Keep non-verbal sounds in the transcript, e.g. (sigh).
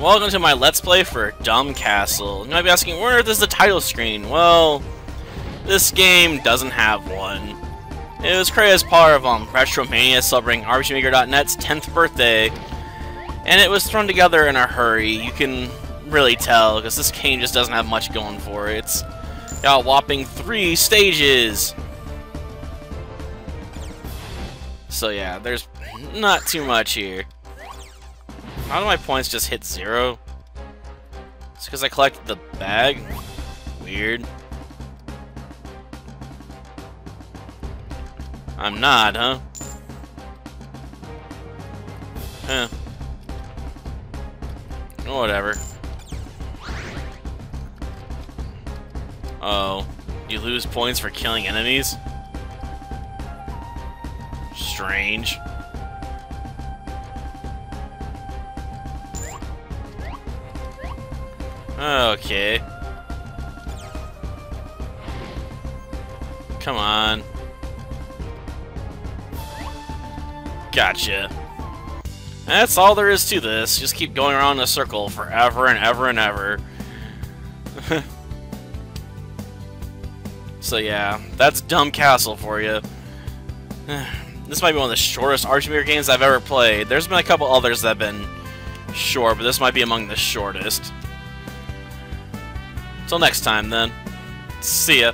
Welcome to my Let's Play for Dumb Castle. You might be asking, where is the title screen? Well, this game doesn't have one. It was created as part of um, Retromania celebrating RPGmaker.net's 10th birthday, and it was thrown together in a hurry. You can really tell, because this game just doesn't have much going for it. It's got whopping three stages. So yeah, there's not too much here. How do my points just hit zero? It's because I collected the bag? Weird. I'm not, huh? Huh. Whatever. Oh. You lose points for killing enemies? Strange. Okay. Come on. Gotcha. That's all there is to this. Just keep going around in a circle forever and ever and ever. (laughs) so yeah, that's Dumb Castle for you. (sighs) this might be one of the shortest RPG Maker games I've ever played. There's been a couple others that have been short, but this might be among the shortest. Till next time, then. See ya.